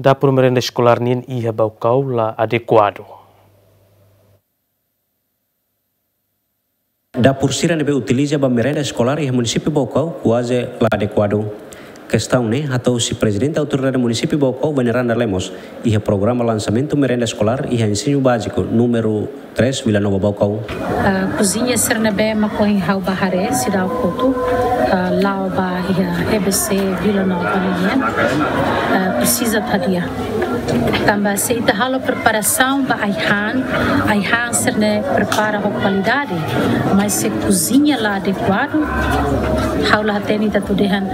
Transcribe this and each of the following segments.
Dapur merenda escolar nin ia baucau la adequado. Dapur Sira nebe utiliza ba merenda escolar e município Baucau quase la adequado. Questão né, atau si presidente da autoridade do município Baucau, Veneranda Lemos, e o programa lançamento merenda escolar e ensino básico número 3, Vila Nova Baucau. Uh, cozinha Sernabé Macoin Hau Baharé, Cidade Couto, uh, Lao Bahia, EBC, Vila Nova uh, precisa tadia. Também se halo preparação para Aihan, Aihan Serne prepara a qualidade, mas se cozinha lá adequado, Hau lá tem ita tudehan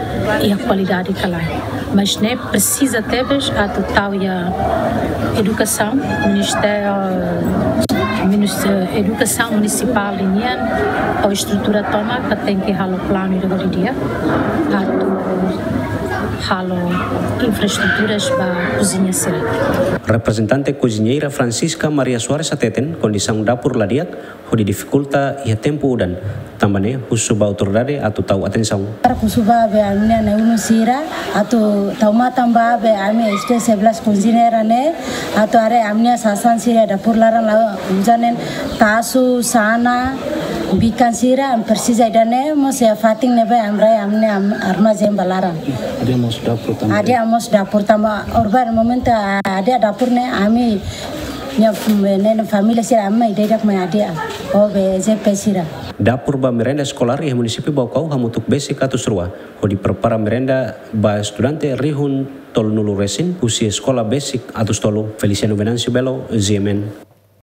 e a qualidade calai. Mas ne precisa teves a total a educação, Ministério Educação Municipal Linian, a estrutura toma que tem que halo plano de dia, a halo infraestruturas para cozinha será. Representante cozinheira Francisca Maria Soares Ateten, condição dapur ladiak, hodi dificulta ia tempo udan. Tambane, husuba autoridade atau tahu atenção. Kusuba be amne na unu sira atau tauma tamba be ame este 11 cozinheira ne atau are amne sasan sira dapur laran la ujanen tasu sana bikan sira persisa idane mo se fating nebe amrai amne arma zem balaran. Ada amos dapur tambah. Ada amos dapur tamba orban momento ada dapur ne ami nya nene família sira amma idedak mai ada o be zepe sira. Dapur ba merenda escolar e município Baucau hamutuk basic atau serua. Hodi prepara merenda ba estudante rihun tol nulu resin usia sekolah basic atau tolo Feliciano Venancio Belo, ZMN.